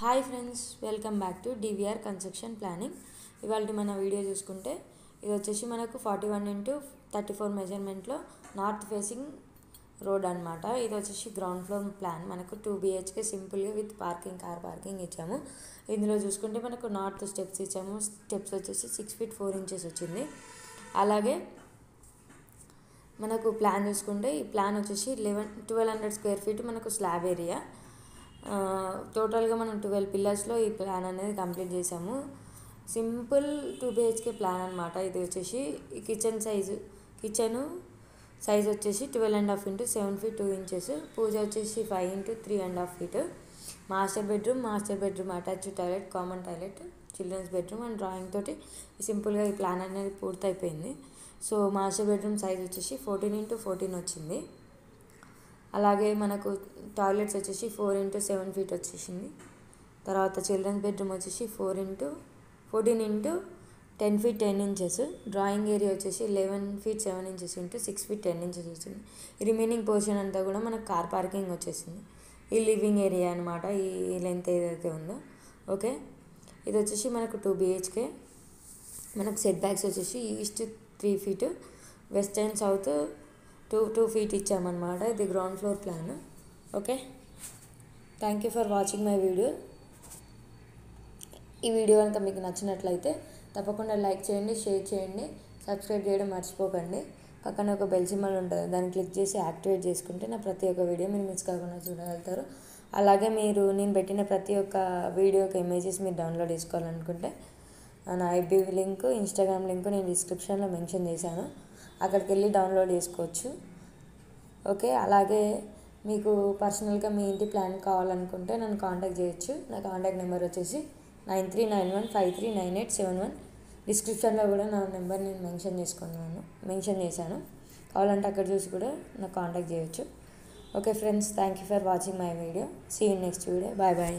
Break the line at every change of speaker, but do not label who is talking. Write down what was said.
Hi friends welcome back to DVR construction planning. ఇవాళ మన video చూసుకుంటే ఇది వచ్చేసి మనకు forty one into thirty four మెజర్మెంట్లో north facing road అనమాట ఇది వచ్చేసి గ్రౌండ్ ఫ్లోర్ ప్లాన్. మనకు టూ బిహెచ్కే సింపుల్గా విత్ పార్కింగ్ కార్ పార్కింగ్ ఇచ్చాము. ఇందులో చూసుకుంటే మనకు నార్త్ స్టెప్స్ ఇచ్చాము. స్టెప్స్ వచ్చేసి సిక్స్ ఫీట్ ఫోర్ ఇంచెస్ వచ్చింది. అలాగే మనకు ప్లాన్ చూసుకుంటే ఈ ప్లాన్ వచ్చేసి eleven twelve hundred square feet మనకు స్లాబ్ ఏరియా. టోటల్గా మనం ట్వెల్వ్ పిల్లర్స్లో ఈ ప్లాన్ అనేది కంప్లీట్ చేసాము. సింపుల్ టూ బిహెచ్కే ప్లాన్ అనమాట ఇది వచ్చేసి ఈ కిచెన్ సైజు కిచెను సైజ్ వచ్చేసి twelve and half into seven feet two inches puja వచ్చేసి five into three and half feet master bedroom master bedroom attach toilet common toilet children's bedroom and drawing తోటి సింపుల్గా ఈ plan అనేది పూర్తయిపోయింది. So master bedroom size వచ్చేసి fourteen into fourteen వచ్చింది. అలాగే మనకు టాయిలెట్స్ వచ్చేసి ఫోర్ ఇంటూ సెవెన్ ఫీట్ వచ్చేసింది. తర్వాత చిల్డ్రన్స్ బెడ్రూమ్ వచ్చేసి four into fourteen into ten feet ten inches. Drawing area వచ్చేసి eleven feet seven inches into six feet ten inches వచ్చింది రిమైనింగ్ పోర్షన్ అంతా కూడా మనకు కార్ పార్కింగ్ వచ్చేసింది. ఈ లివింగ్ ఏరియా అనమాట ఈ లెంత్ ఏదైతే ఉందో. ఓకే? ఇది వచ్చేసి మనకు టూ బిహెచ్కే. మనకు సెట్ బ్యాక్స్ వచ్చేసి east three feet west and south two two feet ఇచ్చామన్నమాట. ఇది ground floor plan okay thank you for watching my video ఈ వీడియో కనుక మీకు నచ్చినట్లయితే తప్పకుండా లైక్ చేయండి షేర్ చేయండి సబ్స్క్రైబ్ చేయడం మర్చిపోకండి. పక్కన ఒక బెల్ సింబల్ ఉంటుంది. దాన్ని క్లిక్ చేసి యాక్టివేట్ చేసుకుంటే నా ప్రతి ఒక్క వీడియో మీరు మిస్ కాకుండా చూడగలుగుతారు. అలాగే మీరు నేను పెట్టిన ప్రతి ఒక్క వీడియో యొక్క ఇమేజెస్ మీరు డౌన్లోడ్ చేసుకోవాలనుకుంటే నా ఐబీ లింక్ ఇన్స్టాగ్రామ్ లింక్ నేను డిస్క్రిప్షన్లో మెన్షన్ చేశాను. అక్కడికి వెళ్ళి డౌన్లోడ్ చేసుకోవచ్చు. ఓకే? అలాగే మీకు పర్సనల్గా మీ ఇంటి ప్లాన్ కావాలనుకుంటే నన్ను కాంటాక్ట్ చేయొచ్చు. నా కాంటాక్ట్ నెంబర్ వచ్చేసి nine three nine one five three nine eight seven one. డిస్క్రిప్షన్లో కూడా నా నెంబర్ నేను మెన్షన్ చేసుకున్నాను మెన్షన్ చేశాను. కావాలంటే అక్కడ చూసి కూడా నాకు కాంటాక్ట్ చేయొచ్చు. Okay friends thank you for watching my video. See you next video. Bye bye.